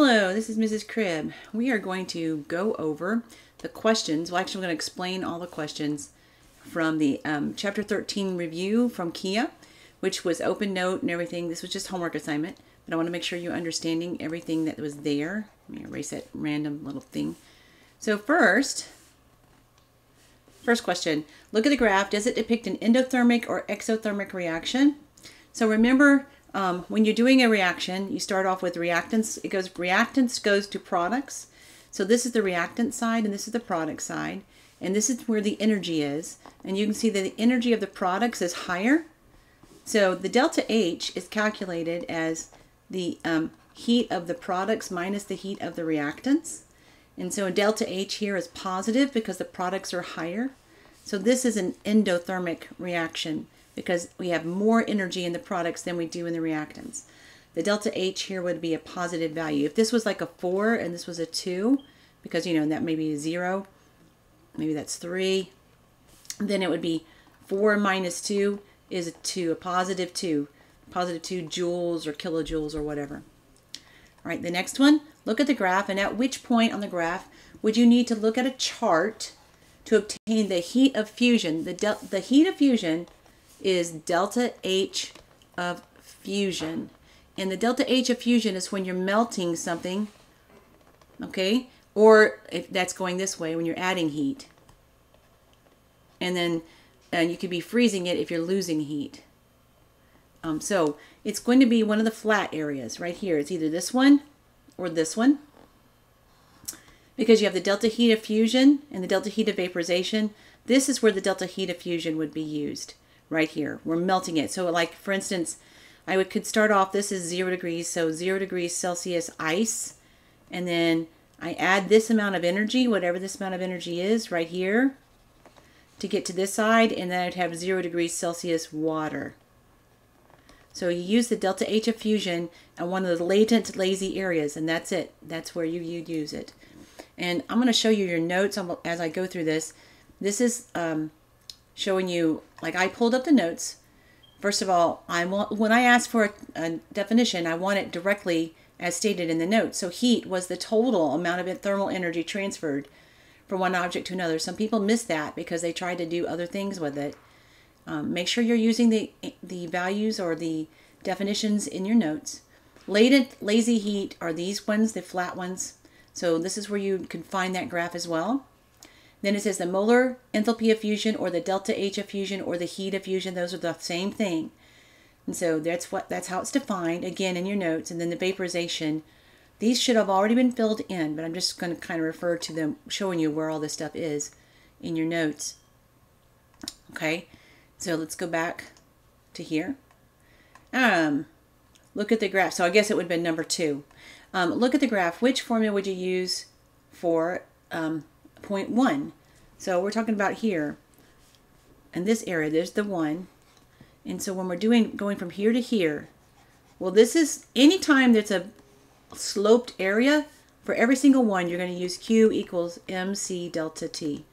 Hello, this is Mrs. Cribb. We are going to go over the questions. Well, actually, I'm going to explain all the questions from the um, Chapter 13 review from Quia, which was open note and everything. This was just homework assignment, but I want to make sure you're understanding everything that was there. Let me erase that random little thing. So first, first question, look at the graph. Does it depict an endothermic or exothermic reaction? So remember, um, when you're doing a reaction, you start off with reactants. It goes reactants goes to products. So this is the reactant side and this is the product side. And this is where the energy is. And you can see that the energy of the products is higher. So the delta H is calculated as the um, heat of the products minus the heat of the reactants. And so delta H here is positive because the products are higher. So this is an endothermic reaction because we have more energy in the products than we do in the reactants. The delta H here would be a positive value. If this was like a 4 and this was a 2, because, you know, that may be a 0, maybe that's 3, then it would be 4 minus 2 is a 2, a positive 2, positive 2 joules or kilojoules or whatever. All right, the next one, look at the graph, and at which point on the graph would you need to look at a chart to obtain the heat of fusion? The, the heat of fusion is delta H of fusion. And the delta H of fusion is when you're melting something, okay? Or if that's going this way, when you're adding heat. And then and you could be freezing it if you're losing heat. Um, so it's going to be one of the flat areas right here. It's either this one or this one. Because you have the delta heat of fusion and the delta heat of vaporization. This is where the delta heat of fusion would be used right here. We're melting it. So like, for instance, I would could start off, this is zero degrees, so zero degrees Celsius ice. And then I add this amount of energy, whatever this amount of energy is right here to get to this side. And then I'd have zero degrees Celsius water. So you use the delta H of fusion on one of the latent lazy areas, and that's it. That's where you, you use it. And I'm going to show you your notes as I go through this. This is um, showing you, like I pulled up the notes. First of all, I want when I ask for a, a definition, I want it directly as stated in the notes. So heat was the total amount of thermal energy transferred from one object to another. Some people miss that because they try to do other things with it. Um, make sure you're using the the values or the definitions in your notes. Latent lazy heat are these ones, the flat ones. So this is where you can find that graph as well. Then it says the molar enthalpy of fusion or the delta H of fusion or the heat of fusion. Those are the same thing. And so that's what that's how it's defined again in your notes. And then the vaporization. These should have already been filled in, but I'm just going to kind of refer to them, showing you where all this stuff is in your notes. Okay, so let's go back to here. Um, look at the graph. So I guess it would have been number two. Um, look at the graph. Which formula would you use for um, point one. So we're talking about here in this area, there's the one. And so when we're doing going from here to here, well, this is anytime there's a sloped area, for every single one, you're going to use Q equals MC delta T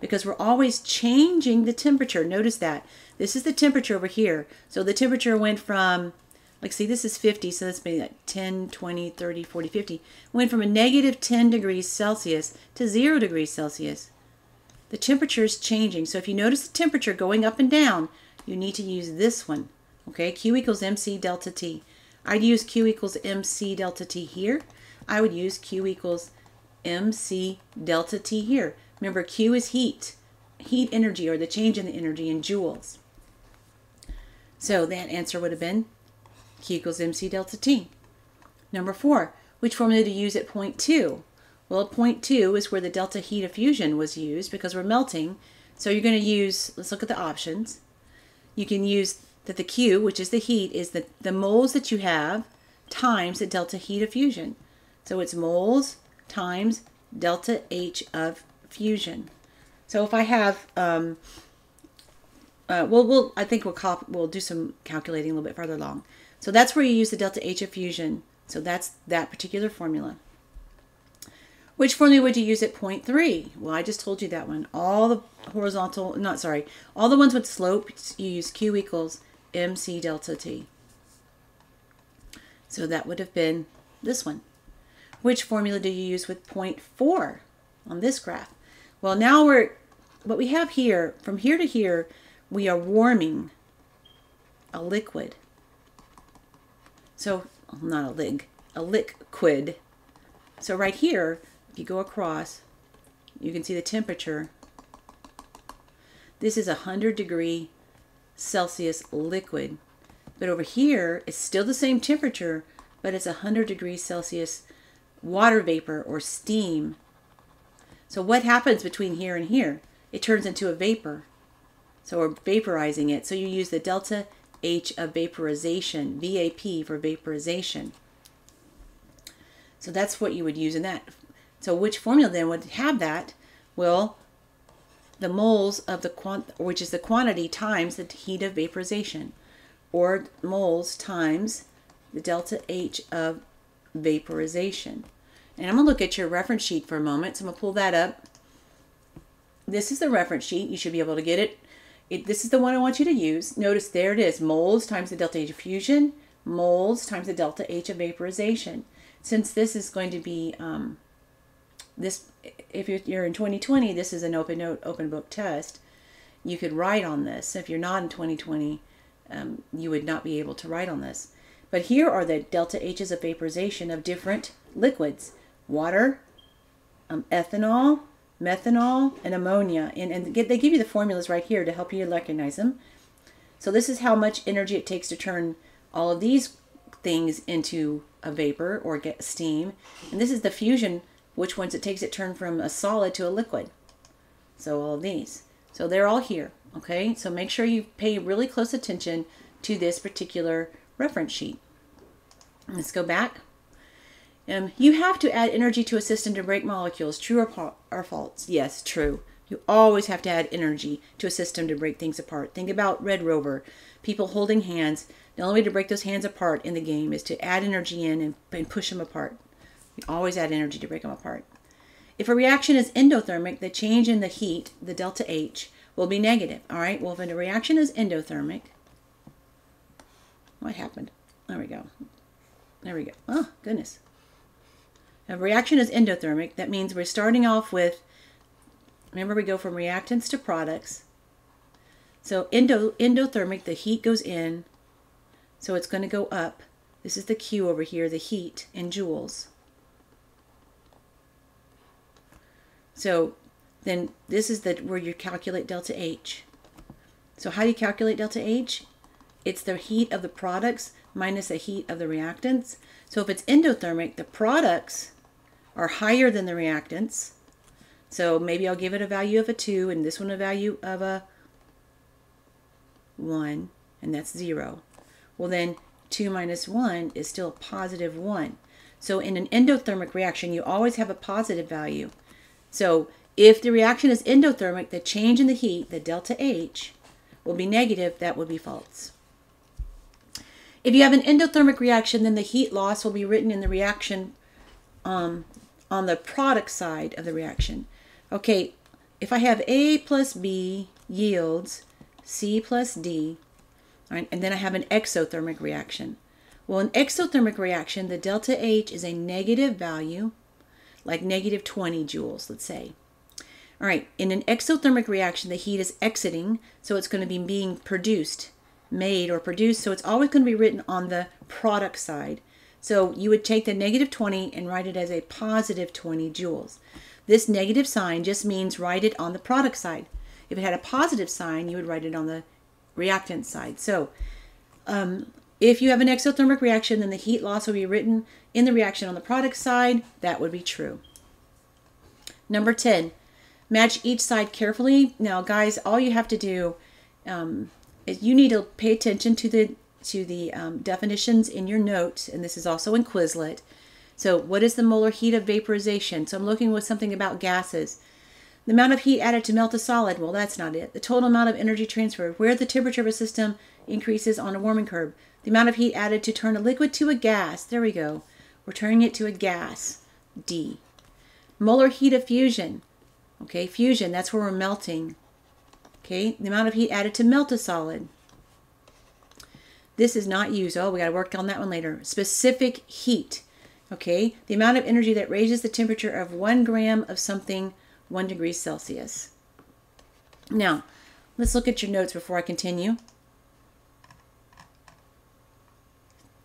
because we're always changing the temperature. Notice that. This is the temperature over here. So the temperature went from, like see this is 50, so that's maybe like 10, 20, 30, 40, 50. Went from a negative 10 degrees Celsius to 0 degrees Celsius. The temperature is changing. So if you notice the temperature going up and down, you need to use this one. Okay, Q equals MC delta T. I'd use Q equals MC delta T here. I would use Q equals MC delta T here. Remember, Q is heat, heat energy or the change in the energy in joules. So that answer would have been Q equals MC delta T. Number four, which formula to use at point two? Well, point two is where the delta heat of fusion was used because we're melting. So you're going to use, let's look at the options. You can use that the Q, which is the heat, is the, the moles that you have times the delta heat of fusion. So it's moles times delta H of fusion. So if I have, um, uh, well, we'll, I think we'll, we'll do some calculating a little bit further along. So that's where you use the delta H of fusion. So that's that particular formula. Which formula would you use at point three? Well, I just told you that one. All the horizontal, not sorry, all the ones with slope, you use Q equals MC delta T. So that would have been this one. which formula do you use with 0.4 on this graph? Well, now we're, what we have here, from here to here, we are warming a liquid. So, oh, not a lig, a liquid. So right here, if you go across, you can see the temperature. This is a 100 degree Celsius liquid. But over here, it's still the same temperature, but it's a 100 degrees Celsius water vapor or steam. So what happens between here and here? It turns into a vapor. So we're vaporizing it. So you use the delta H of vaporization, VAP for vaporization. So that's what you would use in that. So which formula then would have that? Well, the moles of the quant, which is the quantity times the heat of vaporization, or moles times the delta H of vaporization. And I'm going to look at your reference sheet for a moment. So I'm going to pull that up. This is the reference sheet. You should be able to get it. It. This is the one I want you to use. Notice there it is. Moles times the delta H of fusion. Moles times the delta H of vaporization. Since this is going to be, um, this, if you're in 2020, this is an open note, open book test. You could write on this. If you're not in 2020, um, you would not be able to write on this. But here are the delta H's of vaporization of different liquids water, um, ethanol, methanol, and ammonia. And, and get, they give you the formulas right here to help you recognize them. So this is how much energy it takes to turn all of these things into a vapor or get steam. And this is the fusion, which once it takes it turn from a solid to a liquid. So all of these. So they're all here. Okay, so make sure you pay really close attention to this particular reference sheet. Let's go back. Um, you have to add energy to a system to break molecules. True or, or false? Yes, true. You always have to add energy to a system to break things apart. Think about Red Rover. People holding hands. The only way to break those hands apart in the game is to add energy in and, and push them apart. You always add energy to break them apart. If a reaction is endothermic, the change in the heat, the delta H, will be negative. All right, well, if a reaction is endothermic, what happened? There we go. There we go. Oh, goodness. A reaction is endothermic. That means we're starting off with, remember we go from reactants to products. So endo, endothermic, the heat goes in, so it's going to go up. This is the Q over here, the heat in joules. So then this is the where you calculate delta H. So how do you calculate delta H? It's the heat of the products minus the heat of the reactants. So if it's endothermic, the products are higher than the reactants. So maybe I'll give it a value of a 2 and this one a value of a 1, and that's 0. Well then 2 minus 1 is still positive 1. So in an endothermic reaction, you always have a positive value. So if the reaction is endothermic, the change in the heat, the delta H, will be negative. That would be false. If you have an endothermic reaction, then the heat loss will be written in the reaction um, on the product side of the reaction. Okay, if I have A plus B yields C plus D, and then I have an exothermic reaction. Well, an exothermic reaction, the delta H is a negative value, like negative 20 joules, let's say. All right, in an exothermic reaction, the heat is exiting, so it's going to be being produced made or produced. So it's always going to be written on the product side. So you would take the negative 20 and write it as a positive 20 joules. This negative sign just means write it on the product side. If it had a positive sign, you would write it on the reactant side. So um, if you have an exothermic reaction, then the heat loss will be written in the reaction on the product side. That would be true. Number 10, match each side carefully. Now, guys, all you have to do um, you need to pay attention to the to the um, definitions in your notes, and this is also in Quizlet. So, what is the molar heat of vaporization? So, I'm looking with something about gases. The amount of heat added to melt a solid, well, that's not it. The total amount of energy transferred, where the temperature of a system increases on a warming curve. The amount of heat added to turn a liquid to a gas, there we go. We're turning it to a gas, D. Molar heat of fusion, okay, fusion, that's where we're melting. Okay, the amount of heat added to melt a solid. This is not used. Oh, we got to work on that one later. Specific heat. Okay, the amount of energy that raises the temperature of one gram of something one degree Celsius. Now, let's look at your notes before I continue.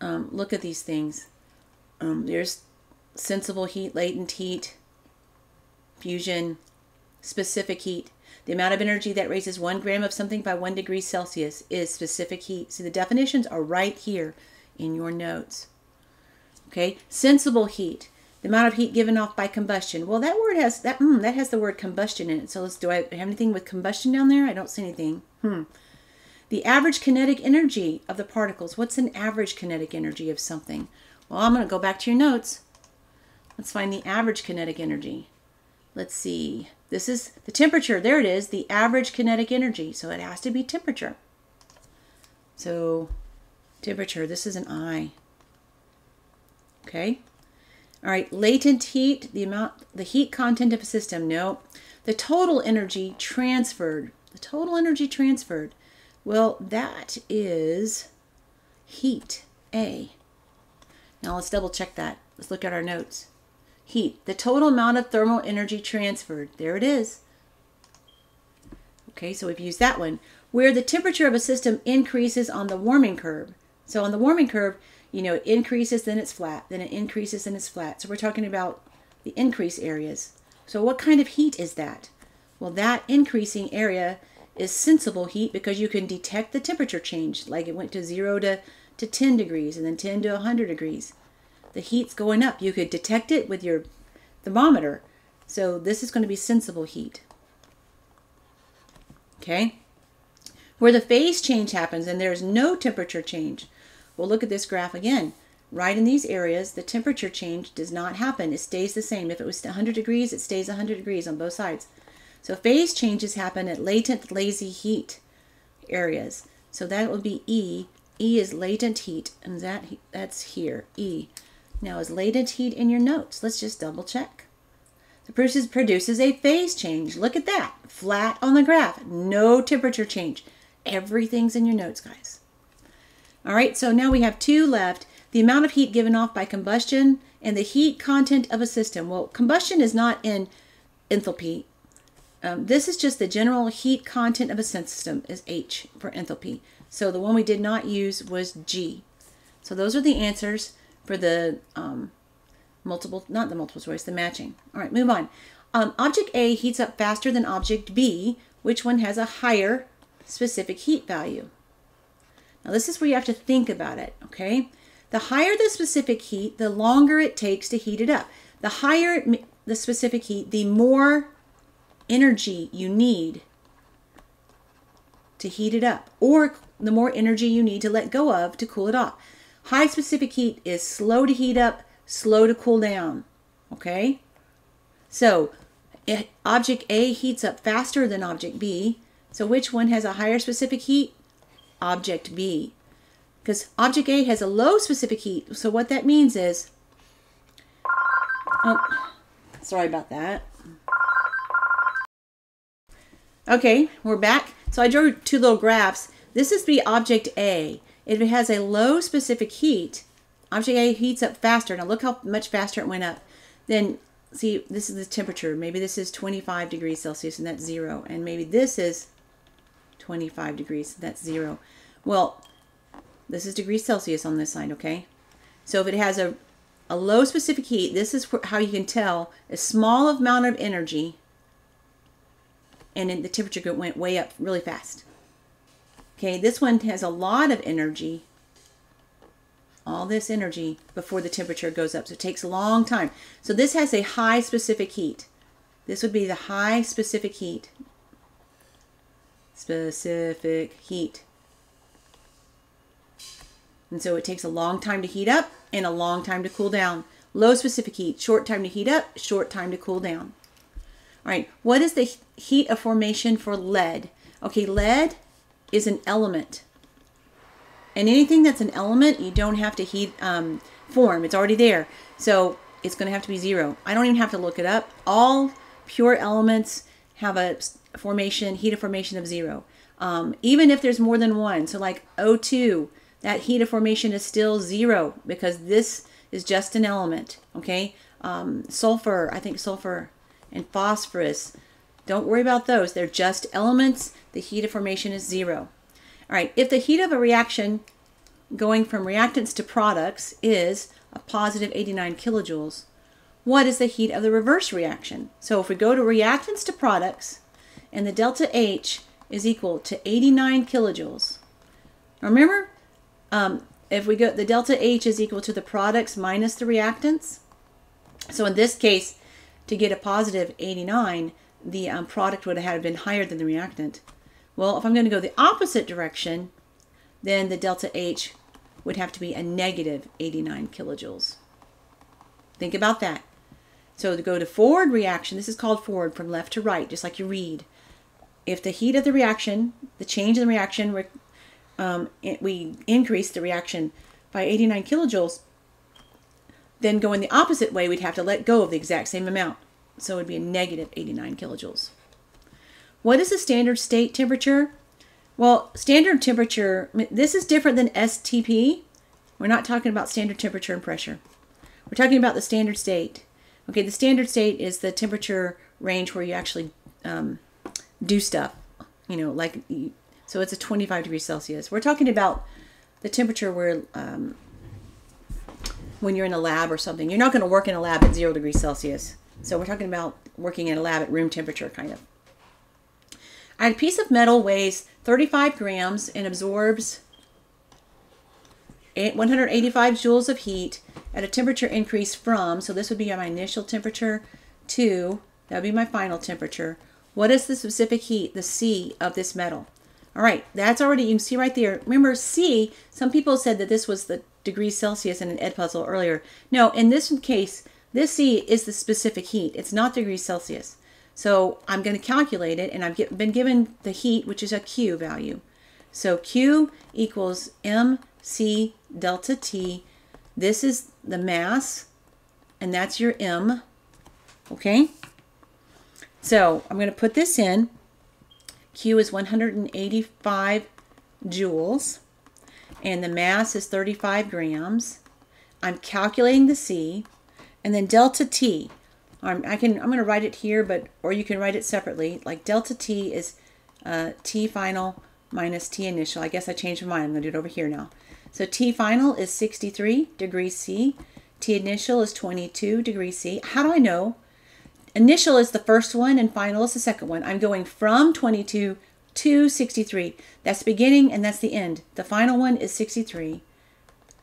Um, look at these things. Um, there's sensible heat, latent heat, fusion, specific heat. The amount of energy that raises one gram of something by one degree Celsius is specific heat. See, the definitions are right here in your notes. Okay, sensible heat. The amount of heat given off by combustion. Well, that word has that mm, that has the word combustion in it. So let's do I have anything with combustion down there? I don't see anything. Hmm. The average kinetic energy of the particles. What's an average kinetic energy of something? Well, I'm going to go back to your notes. Let's find the average kinetic energy. Let's see. This is the temperature. There it is, the average kinetic energy. So it has to be temperature. So temperature, this is an I. Okay. All right, latent heat, the amount, the heat content of a system. No, the total energy transferred. The total energy transferred. Well, that is heat, A. Now let's double check that. Let's look at our notes. Heat, the total amount of thermal energy transferred. There it is. Okay, so we've used that one. Where the temperature of a system increases on the warming curve. So on the warming curve, you know, it increases, then it's flat, then it increases, then it's flat. So we're talking about the increase areas. So what kind of heat is that? Well, that increasing area is sensible heat because you can detect the temperature change, like it went to 0 to, to 10 degrees and then 10 to 100 degrees. The heat's going up. You could detect it with your thermometer. So this is going to be sensible heat. Okay? Where the phase change happens and there's no temperature change, well, look at this graph again. Right in these areas, the temperature change does not happen. It stays the same. If it was 100 degrees, it stays 100 degrees on both sides. So phase changes happen at latent lazy heat areas. So that would be E. E is latent heat, and that that's here, E. Now is latent heat in your notes? Let's just double check. The process produces a phase change. Look at that. Flat on the graph. No temperature change. Everything's in your notes, guys. All right, so now we have two left. The amount of heat given off by combustion and the heat content of a system. Well, combustion is not in enthalpy. Um, this is just the general heat content of a system is H for enthalpy. So the one we did not use was G. So those are the answers for the um, multiple, not the multiple choice, the matching. All right, move on. Um, object A heats up faster than object B. Which one has a higher specific heat value? Now, this is where you have to think about it, okay? The higher the specific heat, the longer it takes to heat it up. The higher the specific heat, the more energy you need to heat it up, or the more energy you need to let go of to cool it off. High specific heat is slow to heat up, slow to cool down, okay? So, object A heats up faster than object B. So, which one has a higher specific heat? object B. Because object A has a low specific heat. So what that means is, oh, sorry about that. Okay, we're back. So I drew two little graphs. This is the object A. If it has a low specific heat, object A heats up faster. Now look how much faster it went up. Then see, this is the temperature. Maybe this is 25 degrees Celsius and that's zero. And maybe this is 25 degrees. That's zero. Well, this is degrees Celsius on this side, okay? So if it has a, a low specific heat, this is how you can tell a small amount of energy and then the temperature went way up really fast. Okay, this one has a lot of energy, all this energy before the temperature goes up. So it takes a long time. So this has a high specific heat. This would be the high specific heat specific heat. And so it takes a long time to heat up and a long time to cool down. Low specific heat, short time to heat up, short time to cool down. All right, what is the heat of formation for lead? Okay, lead is an element. And anything that's an element, you don't have to heat um, form. It's already there. So it's going to have to be zero. I don't even have to look it up. All pure elements have a formation, heat of formation of zero. Um, even if there's more than one, so like O2, that heat of formation is still zero because this is just an element, okay? Um, sulfur, I think sulfur and phosphorus, don't worry about those. They're just elements. The heat of formation is zero. All right, if the heat of a reaction going from reactants to products is a positive 89 kilojoules, what is the heat of the reverse reaction? So if we go to reactants to products, and the delta H is equal to 89 kilojoules. Remember, um, if we go, the delta H is equal to the products minus the reactants. So in this case, to get a positive 89, the um, product would have been higher than the reactant. Well, if I'm going to go the opposite direction, then the delta H would have to be a negative 89 kilojoules. Think about that. So to go to forward reaction, this is called forward from left to right, just like you read. If the heat of the reaction, the change in the reaction, um, we increase the reaction by 89 kilojoules, then going the opposite way, we'd have to let go of the exact same amount. So it would be a negative 89 kilojoules. What is the standard state temperature? Well, standard temperature, this is different than STP. We're not talking about standard temperature and pressure. We're talking about the standard state. Okay, the standard state is the temperature range where you actually um, do stuff. You know, like, so it's a 25 degrees Celsius. We're talking about the temperature where um, when you're in a lab or something. You're not going to work in a lab at zero degrees Celsius. So we're talking about working in a lab at room temperature, kind of. A piece of metal weighs 35 grams and absorbs 185 joules of heat at a temperature increase from, so this would be my initial temperature, to, that would be my final temperature. What is the specific heat, the C of this metal? All right, that's already, you can see right there. Remember C, some people said that this was the degrees Celsius in an Edpuzzle earlier. No, in this case, this C is the specific heat. It's not degrees Celsius. So I'm going to calculate it, and I've been given the heat, which is a Q value. So Q equals mc delta T. This is the mass, and that's your M. Okay? So I'm going to put this in. Q is 185 joules and the mass is 35 grams. I'm calculating the C, and then delta T. I'm, I can, I'm going to write it here, but or you can write it separately. Like delta T is uh, T final minus T initial. I guess I changed my mind. I'm going to do it over here now. So T final is 63 degrees C. T initial is 22 degrees C. How do I know? Initial is the first one and final is the second one. I'm going from 22 to 63. That's beginning and that's the end. The final one is 63.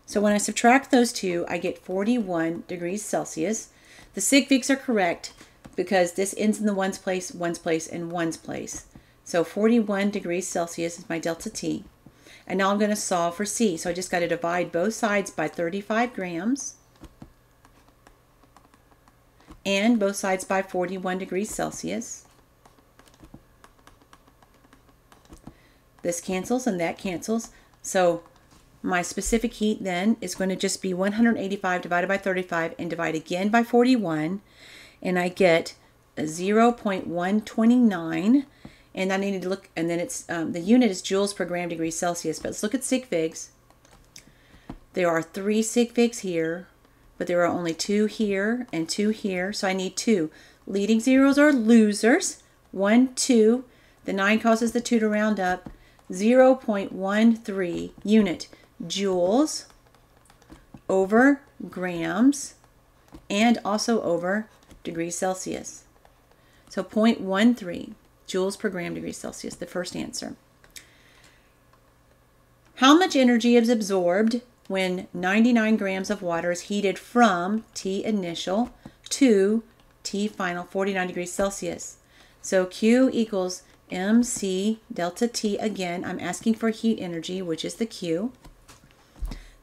So when I subtract those two, I get 41 degrees Celsius. The sig figs are correct because this ends in the ones place, ones place, and ones place. So 41 degrees Celsius is my delta T. And now I'm going to solve for C. So I just got to divide both sides by 35 grams and both sides by 41 degrees Celsius. This cancels and that cancels. So my specific heat then is going to just be 185 divided by 35 and divide again by 41. And I get 0.129. And I need to look, and then it's, um, the unit is joules per gram degree Celsius. But let's look at sig figs. There are three sig figs here, but there are only two here and two here. So I need two. Leading zeros are losers. One, two. The nine causes the two to round up. 0.13 unit joules over grams and also over degrees Celsius. So 0.13 joules per gram degree Celsius, the first answer. How much energy is absorbed when 99 grams of water is heated from T initial to T final 49 degrees Celsius? So Q equals mc delta T again. I'm asking for heat energy, which is the Q.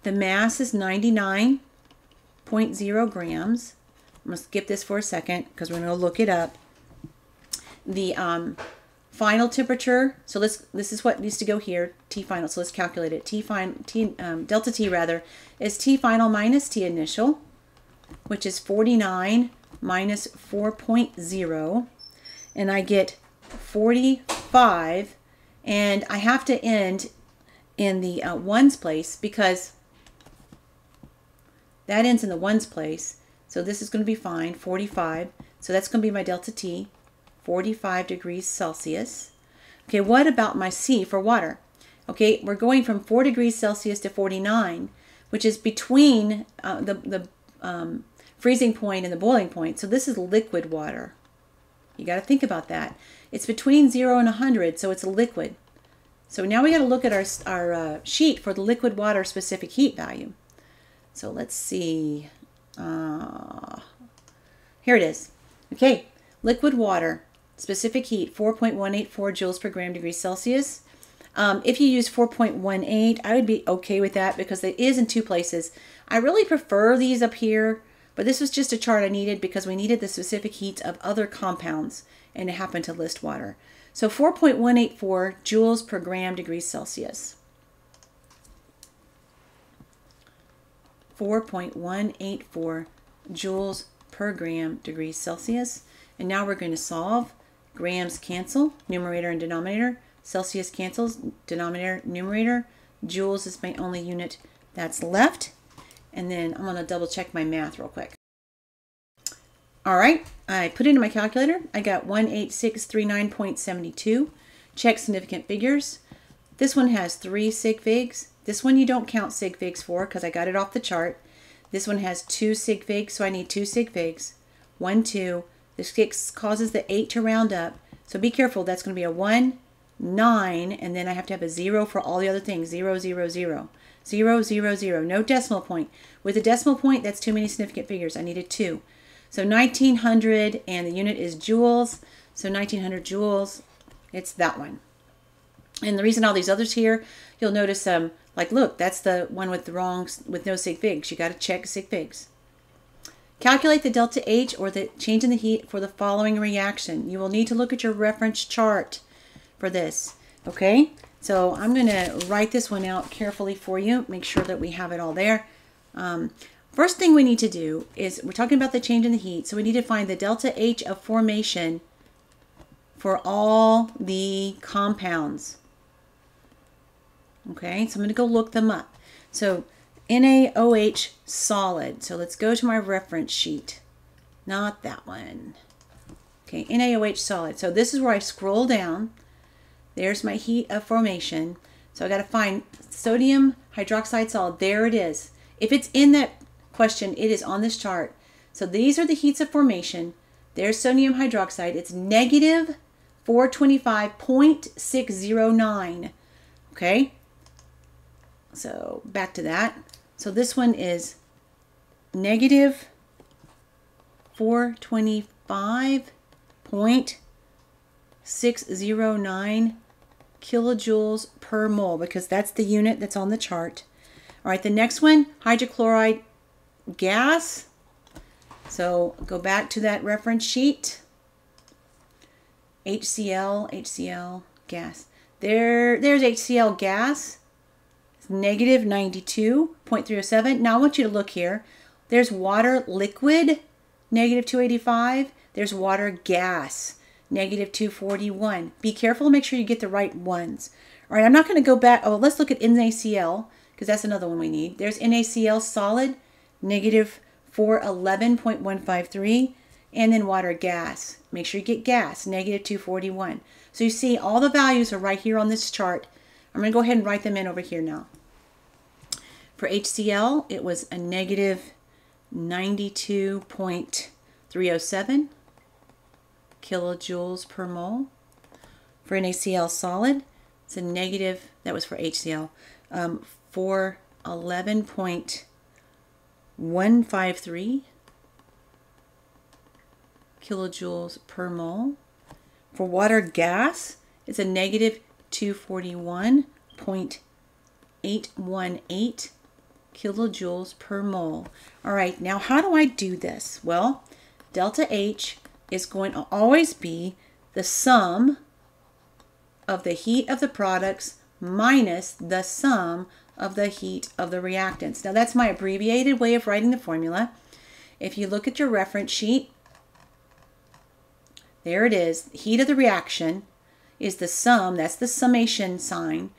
The mass is 99.0 grams. I'm going to skip this for a second because we're going to look it up. The um, final temperature, so let's, this is what needs to go here, T final, so let's calculate it. T final, T, um, delta T rather, is T final minus T initial, which is 49 minus 4.0, and I get 45 and I have to end in the uh, ones place because That ends in the ones place. So this is going to be fine, 45. So that's going to be my delta T, 45 degrees Celsius. Okay, what about my C for water? Okay, we're going from 4 degrees Celsius to 49, which is between uh, the, the um, freezing point and the boiling point. So this is liquid water. You got to think about that. It's between 0 and 100, so it's a liquid. So now we got to look at our, our uh, sheet for the liquid water specific heat value. So let's see. Uh, here it is. Okay, liquid water, specific heat, 4.184 joules per gram degree Celsius. Um, if you use 4.18, I would be okay with that because it is in two places. I really prefer these up here, but this was just a chart I needed because we needed the specific heats of other compounds, and it happened to list water. So 4.184 joules per gram degree Celsius. 4.184 joules per gram degrees Celsius. And now we're going to solve. Grams cancel, numerator and denominator. Celsius cancels, denominator, numerator. Joules is my only unit that's left. And then I'm going to double check my math real quick. All right, I put it in my calculator. I got 18639.72. Check significant figures. This one has three sig figs. This one you don't count sig figs for because I got it off the chart. This one has two sig figs, so I need two sig figs. One, two. The This causes the 8 to round up. So be careful. That's going to be a 1, 9, and then I have to have a 0 for all the other things. 0, 0, 0. 0, 0, 0. No decimal point. With a decimal point, that's too many significant figures. I needed 2. So 1900, and the unit is joules. So 1900 joules, it's that one. And the reason all these others here, you'll notice um, like, look, that's the one with the wrong, with no sig figs. You got to check sig figs. Calculate the delta H or the change in the heat for the following reaction. You will need to look at your reference chart for this. Okay, so I'm going to write this one out carefully for you. Make sure that we have it all there. Um, first thing we need to do is we're talking about the change in the heat. So we need to find the delta H of formation for all the compounds. Okay, so I'm going to go look them up. So NaOH solid. So let's go to my reference sheet. Not that one. Okay, NaOH solid. So this is where I scroll down. There's my heat of formation. So I got to find sodium hydroxide solid. There it is. If it's in that question, it is on this chart. So these are the heats of formation. There's sodium hydroxide. It's negative 425.609. Okay, so back to that. So this one is negative 425.609 kilojoules per mole because that's the unit that's on the chart. All right, the next one, hydrochloride gas. So go back to that reference sheet. HCl, HCl gas. There, there's HCl gas negative 92.307. Now I want you to look here. There's water liquid, negative 285. There's water gas, negative 241. Be careful make sure you get the right ones. All right, I'm not going to go back. Oh, let's look at NaCl because that's another one we need. There's NaCl solid, negative 411.153. And then water gas. Make sure you get gas, negative 241. So you see all the values are right here on this chart. I'm going to go ahead and write them in over here now. For HCl, it was a negative 92.307 kilojoules per mole. For NaCl solid, it's a negative, that was for HCl, um, 411.153 kilojoules per mole. For water gas, it's a negative 241.818 kilojoules per mole. All right, now how do I do this? Well, delta H is going to always be the sum of the heat of the products minus the sum of the heat of the reactants. Now that's my abbreviated way of writing the formula. If you look at your reference sheet, there it is. Heat of the reaction is the sum, that's the summation sign,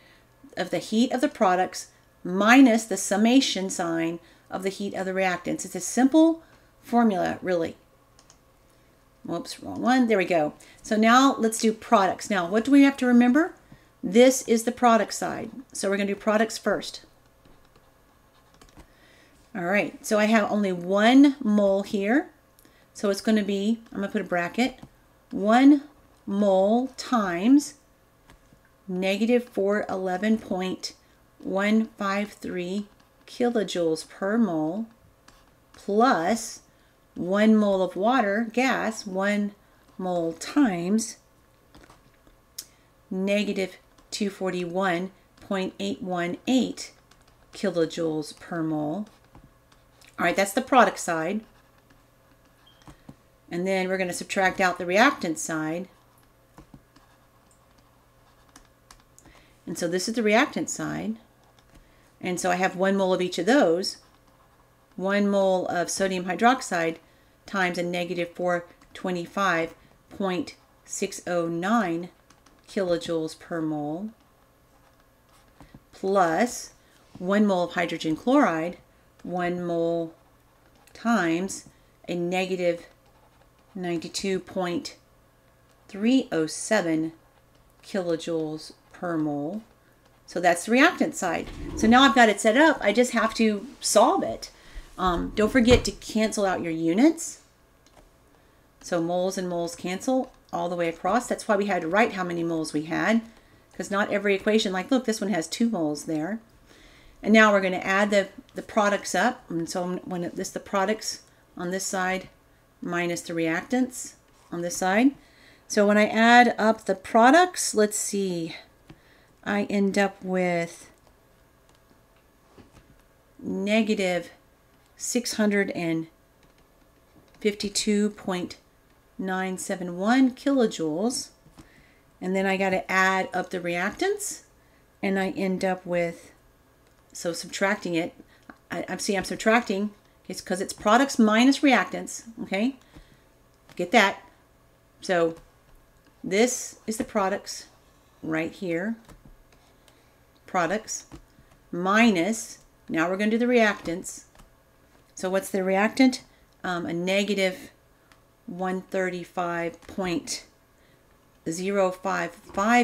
of the heat of the products minus the summation sign of the heat of the reactants. It's a simple formula, really. Whoops, wrong one. There we go. So now let's do products. Now, what do we have to remember? This is the product side. So we're going to do products first. All right, so I have only one mole here. So it's going to be, I'm going to put a bracket, one mole times negative 411.153 kilojoules per mole plus one mole of water, gas, one mole times negative 241.818 kilojoules per mole. All right, that's the product side. And then we're going to subtract out the reactant side. And so this is the reactant side. And so I have one mole of each of those. One mole of sodium hydroxide times a negative 425.609 kilojoules per mole plus one mole of hydrogen chloride, one mole times a negative 92.307 kilojoules per mole. So that's the reactant side. So now I've got it set up. I just have to solve it. Um, don't forget to cancel out your units. So moles and moles cancel all the way across. That's why we had to write how many moles we had. Because not every equation, like look, this one has two moles there. And now we're going to add the, the products up. And so when it, this the products on this side minus the reactants on this side. So when I add up the products, let's see, I end up with negative 652.971 kilojoules. And then I got to add up the reactants and I end up with, so subtracting it, I, I see I'm subtracting it's because it's products minus reactants, okay? Get that. So this is the products right here. Products minus, now we're going to do the reactants. So what's the reactant? Um, a negative 135.055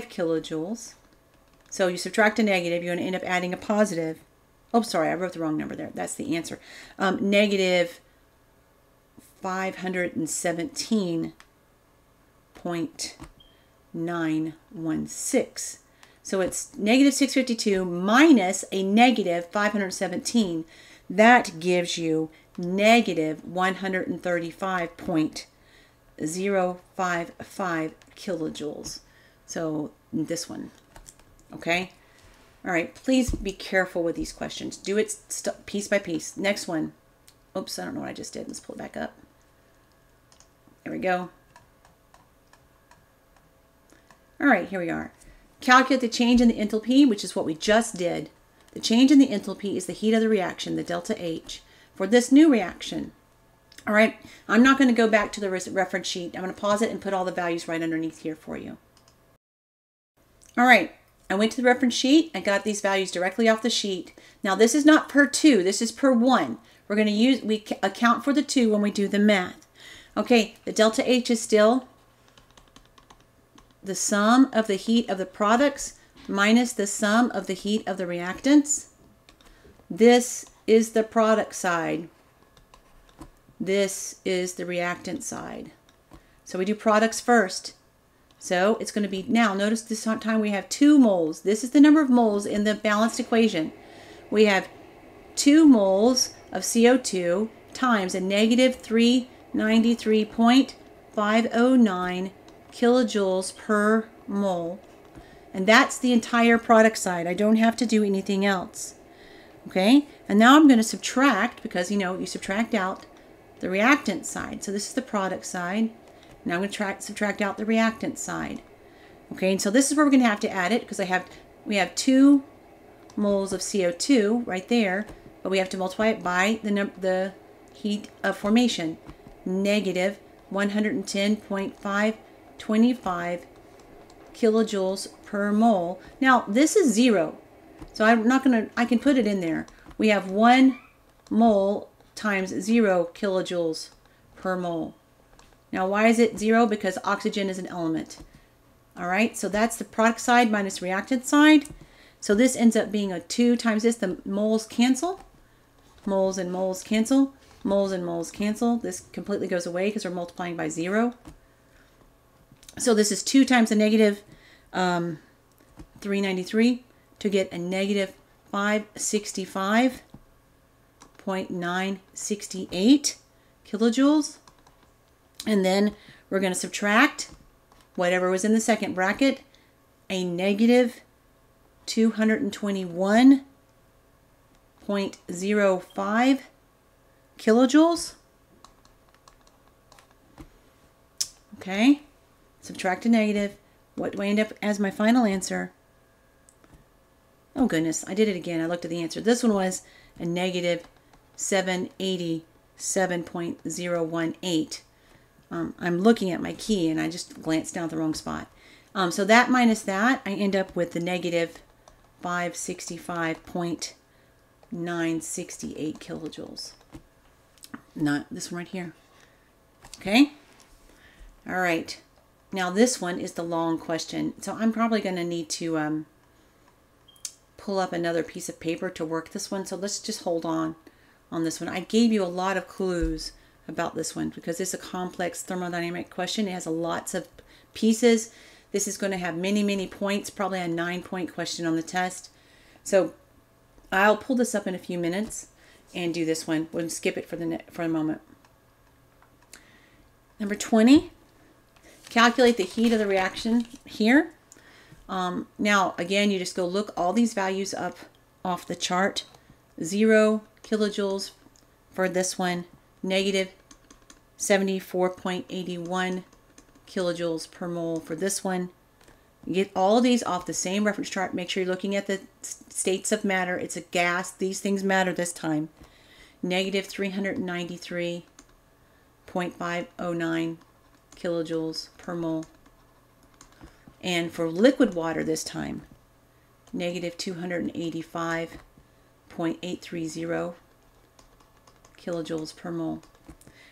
kilojoules. So you subtract a negative, you're going to end up adding a positive. Oh, sorry, I wrote the wrong number there. That's the answer. Um, negative 517.916. So it's negative 652 minus a negative 517. That gives you negative 135.055 kilojoules. So this one, okay? All right, please be careful with these questions. Do it piece by piece. Next one. Oops, I don't know what I just did. Let's pull it back up. There we go. All right, here we are. Calculate the change in the enthalpy, which is what we just did. The change in the enthalpy is the heat of the reaction, the delta H, for this new reaction. All right, I'm not going to go back to the reference sheet. I'm going to pause it and put all the values right underneath here for you. All right, I went to the reference sheet. I got these values directly off the sheet. Now this is not per two, this is per one. We're going to use, we account for the two when we do the math. Okay, the delta H is still the sum of the heat of the products minus the sum of the heat of the reactants. This is the product side. This is the reactant side. So we do products first. So it's going to be, now notice this time we have two moles. This is the number of moles in the balanced equation. We have two moles of CO2 times a negative 393.509 kilojoules per mole. And that's the entire product side. I don't have to do anything else. Okay, and now I'm going to subtract, because you know, you subtract out the reactant side. So this is the product side. Now I'm going to track, subtract out the reactant side. Okay, and so this is where we're going to have to add it because I have we have two moles of CO2 right there, but we have to multiply it by the the heat of formation, negative 110.525 kilojoules per mole. Now this is zero, so I'm not going to. I can put it in there. We have one mole times 0 kilojoules per mole. Now, why is it 0? Because oxygen is an element. All right, so that's the product side minus reactant side. So this ends up being a 2 times this. The moles cancel. Moles and moles cancel. Moles and moles cancel. This completely goes away because we're multiplying by 0. So this is 2 times the negative um, 393 to get a negative 565.968 kilojoules. And then we're going to subtract whatever was in the second bracket, a negative 221.05 kilojoules. Okay, subtract a negative. What do I end up as my final answer? Oh goodness, I did it again. I looked at the answer. This one was a negative 787.018. Um, I'm looking at my key and I just glanced down at the wrong spot. Um, so that minus that, I end up with the negative 565.968 kilojoules. Not this one right here. Okay? All right. Now this one is the long question. So I'm probably going to need to um, pull up another piece of paper to work this one. So let's just hold on on this one. I gave you a lot of clues about this one because it's a complex thermodynamic question. It has lots of pieces. This is going to have many, many points, probably a nine point question on the test. So I'll pull this up in a few minutes and do this one. We'll skip it for the for a moment. Number 20, calculate the heat of the reaction here. Um, now, again, you just go look all these values up off the chart. Zero kilojoules for this one, negative 74.81 kilojoules per mole for this one. You get all of these off the same reference chart. Make sure you're looking at the states of matter. It's a gas. These things matter this time. Negative 393.509 kilojoules per mole. And for liquid water this time, negative 285.830 kilojoules per mole.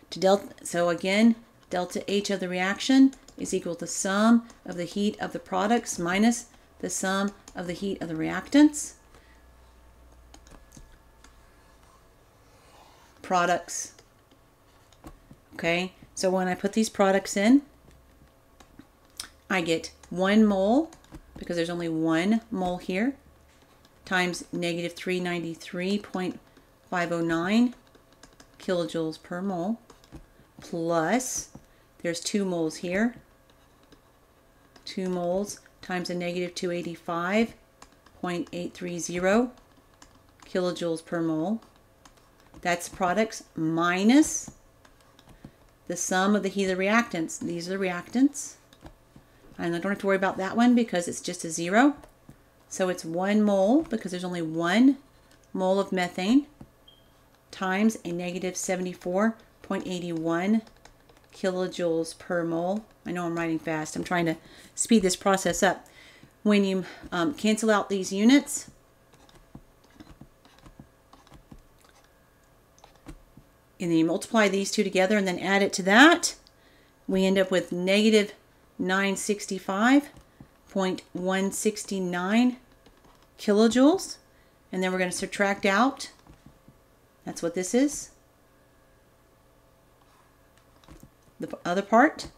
To delta, so again, delta H of the reaction is equal to sum of the heat of the products minus the sum of the heat of the reactants. Products. Okay, so when I put these products in, I get one mole, because there's only one mole here, times negative 393.509 kilojoules per mole plus, there's two moles here, two moles times a negative 285.830 kilojoules per mole. That's products minus the sum of the heat of the reactants. These are the reactants. And I don't have to worry about that one because it's just a zero. So it's one mole because there's only one mole of methane times a negative 74.81 kilojoules per mole. I know I'm writing fast. I'm trying to speed this process up. When you um, cancel out these units, and then you multiply these two together and then add it to that, we end up with negative 965.169 kilojoules. And then we're going to subtract out. That's what this is. the other part.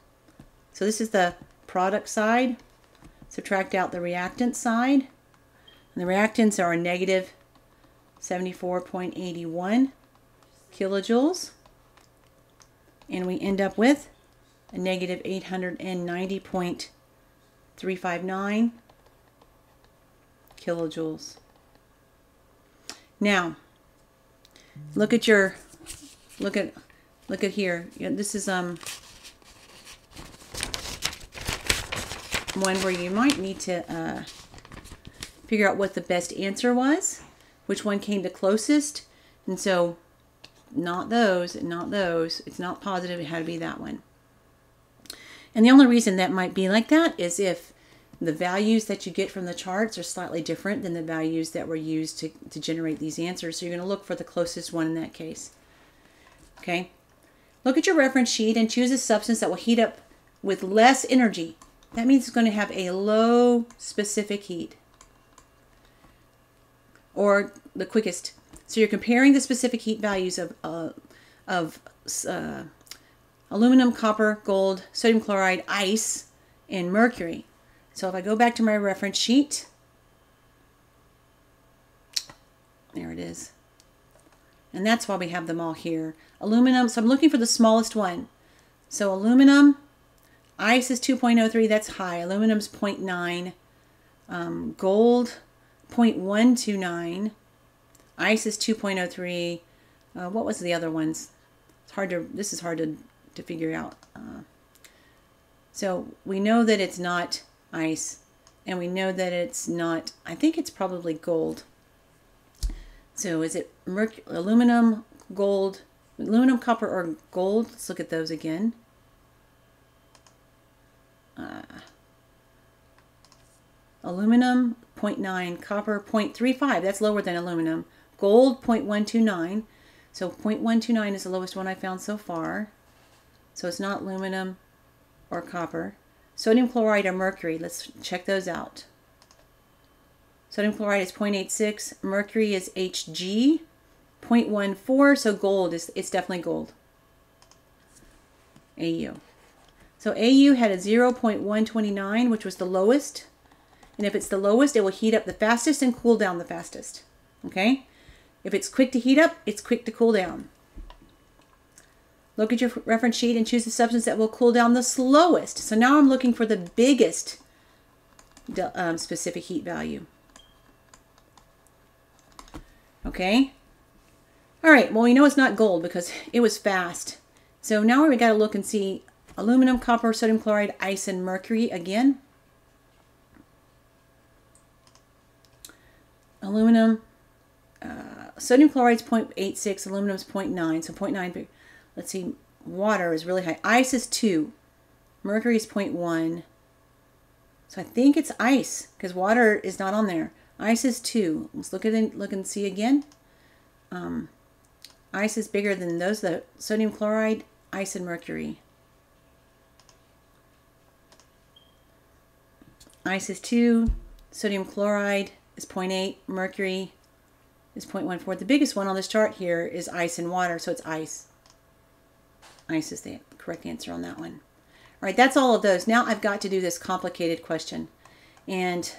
So this is the product side. Subtract out the reactant side. And the reactants are a negative 74.81 kilojoules. And we end up with a negative 890.359 kilojoules. Now, look at your, look at Look at here. This is um one where you might need to uh, figure out what the best answer was, which one came the closest. And so not those, not those. It's not positive. It had to be that one. And the only reason that might be like that is if the values that you get from the charts are slightly different than the values that were used to, to generate these answers. So you're going to look for the closest one in that case. Okay. Look at your reference sheet and choose a substance that will heat up with less energy. That means it's going to have a low specific heat or the quickest. So you're comparing the specific heat values of, uh, of uh, aluminum, copper, gold, sodium chloride, ice, and mercury. So if I go back to my reference sheet, there it is. And that's why we have them all here. Aluminum, so I'm looking for the smallest one. So aluminum, ice is 2.03, that's high. Aluminum's 0.9. Um, gold, 0.129. Ice is 2.03. Uh, what was the other ones? It's hard to, this is hard to, to figure out. Uh, so we know that it's not ice and we know that it's not, I think it's probably gold. So is it merc aluminum, gold, aluminum, copper, or gold? Let's look at those again. Uh, aluminum 0.9, copper 0.35, that's lower than aluminum. Gold 0.129, so 0.129 is the lowest one I found so far. So it's not aluminum or copper. Sodium chloride or mercury, let's check those out. Sodium chloride is 0.86, mercury is Hg, 0.14, so gold is it's definitely gold. AU. So AU had a 0.129, which was the lowest. And if it's the lowest, it will heat up the fastest and cool down the fastest. Okay? If it's quick to heat up, it's quick to cool down. Look at your reference sheet and choose the substance that will cool down the slowest. So now I'm looking for the biggest um, specific heat value. Okay. All right, well, we know it's not gold because it was fast. So now we got to look and see aluminum, copper, sodium chloride, ice, and mercury again. Aluminum, uh, sodium chloride is 0.86, aluminum is 0.9, so 0.9 let's see, water is really high. Ice is 2. Mercury is 0.1. So I think it's ice because water is not on there. Ice is 2. Let's look at it, look and see again. Um, ice is bigger than those, the sodium chloride, ice, and mercury. Ice is 2. Sodium chloride is 0.8. Mercury is 0.14. The biggest one on this chart here is ice and water, so it's ice. Ice is the correct answer on that one. All right, that's all of those. Now I've got to do this complicated question. And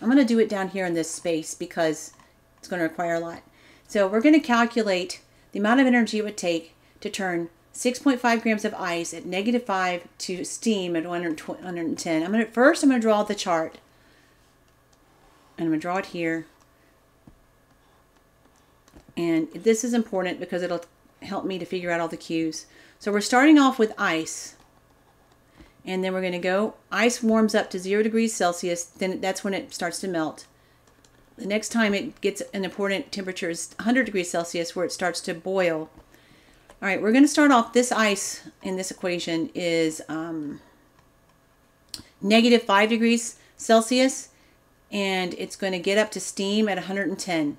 I'm going to do it down here in this space because it's going to require a lot. So we're going to calculate the amount of energy it would take to turn 6.5 grams of ice at negative 5 to steam at 110. I'm going to, first, I'm going to draw the chart. And I'm going to draw it here. And this is important because it'll help me to figure out all the cues. So we're starting off with ice. And then we're going to go, ice warms up to 0 degrees Celsius, then that's when it starts to melt. The next time it gets an important temperature is 100 degrees Celsius where it starts to boil. All right, we're going to start off, this ice in this equation is um, negative 5 degrees Celsius, and it's going to get up to steam at 110.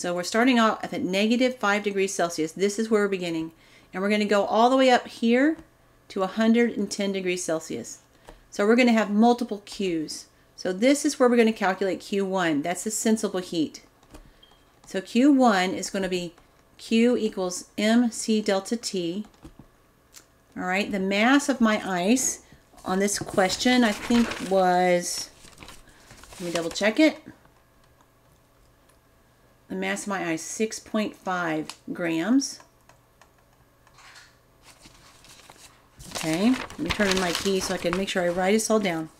So we're starting off at negative 5 degrees Celsius. This is where we're beginning. And we're going to go all the way up here to 110 degrees Celsius. So we're going to have multiple Qs. So this is where we're going to calculate Q1. That's the sensible heat. So Q1 is going to be Q equals MC delta T. All right, the mass of my ice on this question, I think was, let me double check it. The mass of my ice, 6.5 grams. Okay, let me turn in my key so I can make sure I write this all down.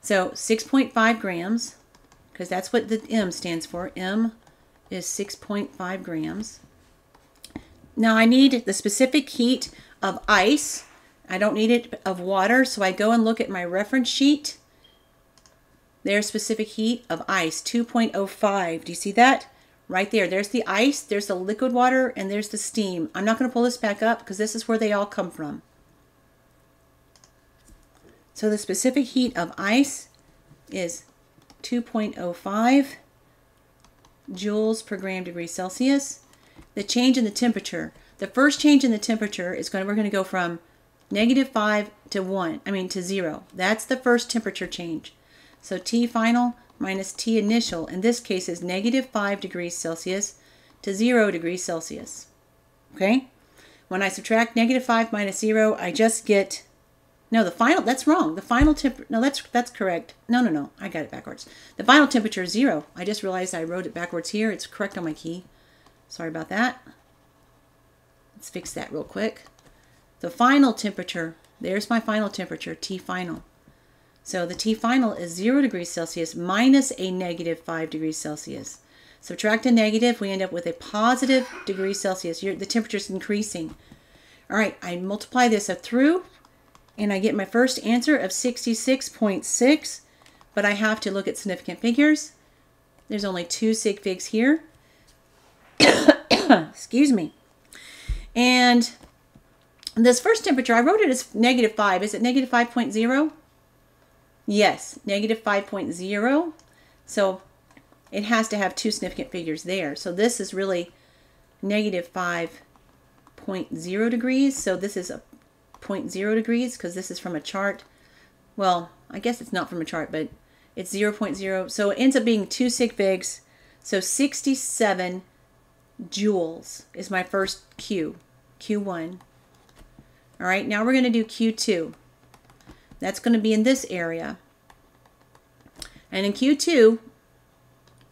So 6.5 grams, because that's what the M stands for. M is 6.5 grams. Now I need the specific heat of ice. I don't need it of water, so I go and look at my reference sheet their specific heat of ice, 2.05. Do you see that? Right there. There's the ice, there's the liquid water, and there's the steam. I'm not going to pull this back up because this is where they all come from. So the specific heat of ice is 2.05 joules per gram degree Celsius. The change in the temperature, the first change in the temperature is going to, we're going to go from negative 5 to 1, I mean to 0. That's the first temperature change. So T final minus T initial, in this case is negative 5 degrees Celsius to 0 degrees Celsius. Okay? When I subtract negative 5 minus 0, I just get no, the final, that's wrong. The final temp, no, that's, that's correct. No, no, no, I got it backwards. The final temperature is zero. I just realized I wrote it backwards here. It's correct on my key. Sorry about that. Let's fix that real quick. The final temperature, there's my final temperature, T final. So the T final is 0 degrees Celsius minus a negative 5 degrees Celsius. Subtract a negative, we end up with a positive degree Celsius. the temperature is increasing. All right, I multiply this through and I get my first answer of 66.6, but I have to look at significant figures. There's only two sig figs here. Excuse me. And this first temperature, I wrote it as negative 5. Is it negative 5.0? Yes, negative 5.0. So it has to have two significant figures there. So this is really negative 5.0 degrees. So this is a 0.0 degrees because this is from a chart. Well, I guess it's not from a chart, but it's 0, 0.0. So it ends up being two sig figs. So 67 joules is my first Q, Q1. All right, now we're going to do Q2. That's going to be in this area. And in Q2,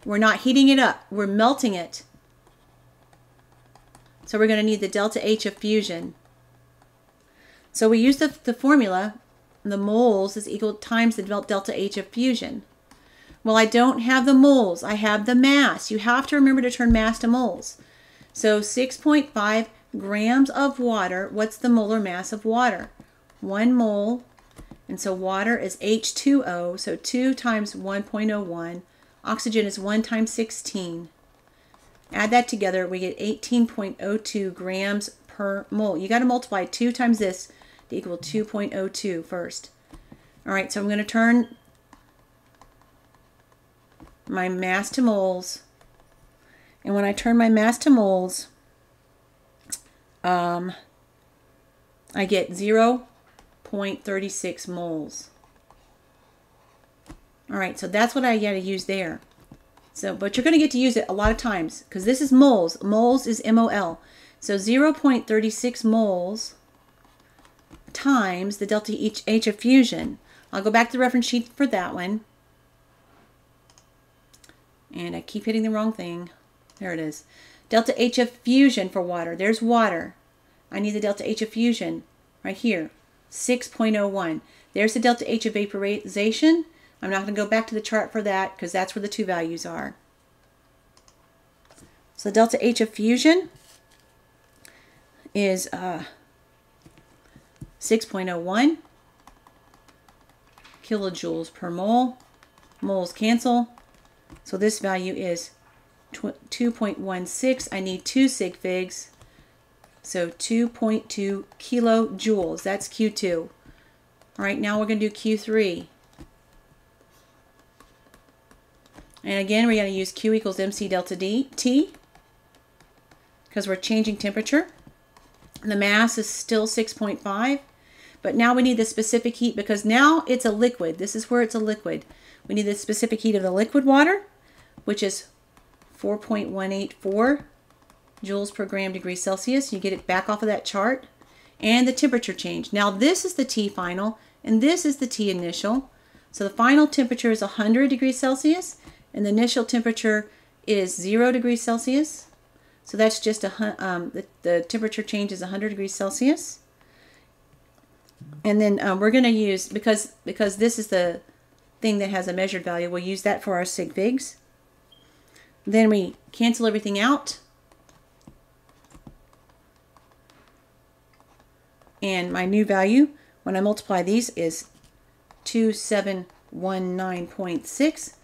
we're not heating it up, we're melting it. So we're going to need the delta H of fusion. So we use the, the formula, the moles is equal times the delta H of fusion. Well, I don't have the moles. I have the mass. You have to remember to turn mass to moles. So 6.5 grams of water. What's the molar mass of water? 1 mole. And so water is H2O. So 2 times 1.01. Oxygen is 1 times 16. Add that together, we get 18.02 grams per mole. You got to multiply 2 times this to equal 2.02 first. All right, so I'm going to turn my mass to moles. And when I turn my mass to moles, um, I get 0.36 moles. All right, so that's what I got to use there. So, but you're going to get to use it a lot of times because this is moles. Moles is MOL. So 0.36 moles times the delta H, H of fusion. I'll go back to the reference sheet for that one. And I keep hitting the wrong thing. There it is. Delta H of fusion for water. There's water. I need the delta H of fusion right here. 6.01. There's the delta H of vaporization. I'm not going to go back to the chart for that because that's where the two values are. So the delta H of fusion is uh, 6.01 kilojoules per mole. Moles cancel. So this value is 2.16. I need two sig figs. So 2.2 kilojoules. That's Q2. All right, now we're going to do Q3. And again, we're going to use Q equals MC delta D, T, because we're changing temperature. The mass is still 6.5. But now we need the specific heat because now it's a liquid. This is where it's a liquid. We need the specific heat of the liquid water, which is 4.184 joules per gram degree Celsius. You get it back off of that chart. And the temperature change. Now this is the T final, and this is the T initial. So the final temperature is 100 degrees Celsius, and the initial temperature is 0 degrees Celsius. So that's just a um, the, the temperature change is 100 degrees Celsius and then um, we're going to use, because, because this is the thing that has a measured value, we'll use that for our sig figs. Then we cancel everything out. And my new value, when I multiply these, is 2719.6,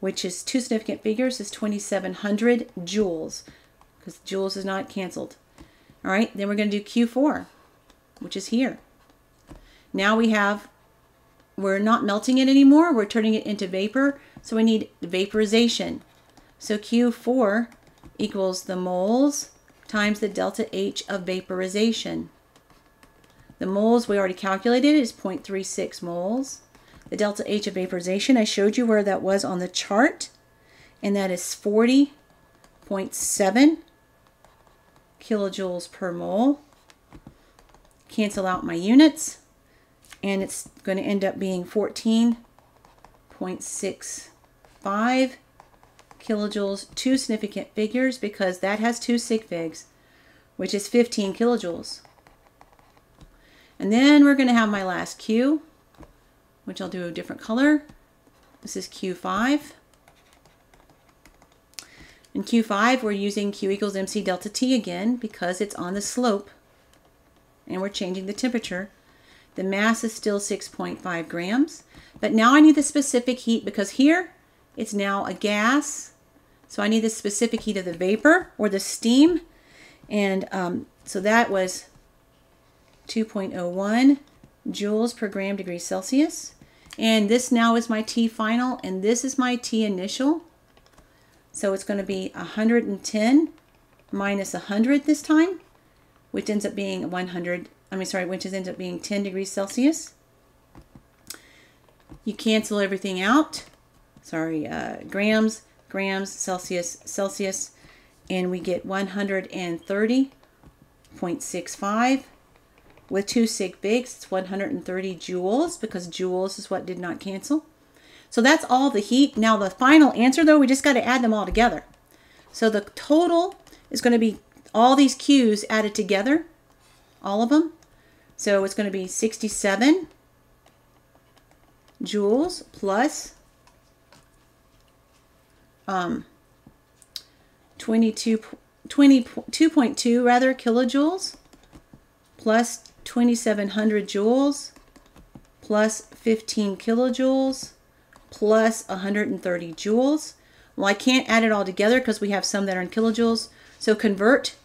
which is two significant figures, is 2700 joules, because joules is not canceled. All right, then we're going to do Q4, which is here. Now we have we're not melting it anymore. We're turning it into vapor. So we need vaporization. So Q4 equals the moles times the delta H of vaporization. The moles we already calculated is 0.36 moles. The delta H of vaporization, I showed you where that was on the chart, and that is 40.7 kilojoules per mole. Cancel out my units, and it's going to end up being 14.65 kilojoules, two significant figures, because that has two sig figs, which is 15 kilojoules. And then we're going to have my last Q, which I'll do a different color. This is Q5. In Q5, we're using Q equals MC delta T again because it's on the slope and we're changing the temperature. The mass is still 6.5 grams, but now I need the specific heat because here it's now a gas. So I need the specific heat of the vapor or the steam. And um, so that was 2.01 joules per gram degree Celsius. And this now is my T final, and this is my T initial. So it's going to be 110 minus 100 this time, which ends up being 100, I mean, sorry, which ends up being 10 degrees Celsius. You cancel everything out. Sorry, uh, grams, grams, Celsius, Celsius, and we get 130.65 with two sig figs, it's 130 joules because joules is what did not cancel. So that's all the heat. Now the final answer though, we just got to add them all together. So the total is going to be all these Q's added together, all of them. So it's going to be 67 joules plus um, 22, 22.2 rather kilojoules plus 2700 joules plus 15 kilojoules plus 130 joules. Well, I can't add it all together because we have some that are in kilojoules. So convert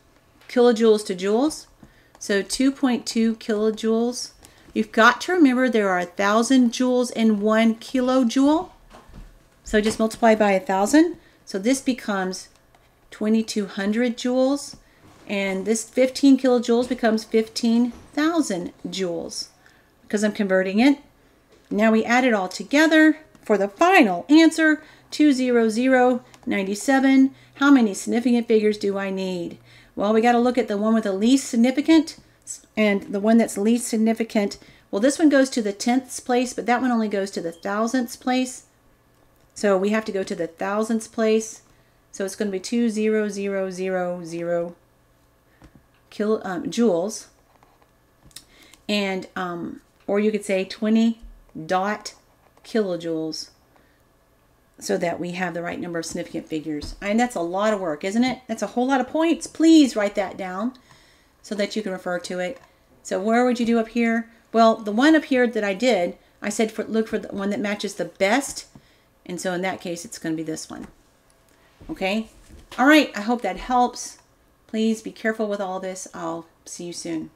kilojoules to joules. So 2.2 kilojoules. You've got to remember there are a thousand joules in one kilojoule. So just multiply by a thousand. So this becomes 2200 joules. And this 15 kilojoules becomes 15,000 joules because I'm converting it. Now we add it all together for the final answer, 20097. How many significant figures do I need? Well, we got to look at the one with the least significant and the one that's least significant. Well, this one goes to the tenths place, but that one only goes to the thousandths place. So we have to go to the thousandths place. So it's going to be 20000 kilo, um, joules, and um, or you could say 20 dot kilojoules so that we have the right number of significant figures. And that's a lot of work, isn't it? That's a whole lot of points. Please write that down so that you can refer to it. So where would you do up here? Well, the one up here that I did, I said for, look for the one that matches the best. And so in that case, it's going to be this one. Okay? All right, I hope that helps. Please be careful with all this. I'll see you soon.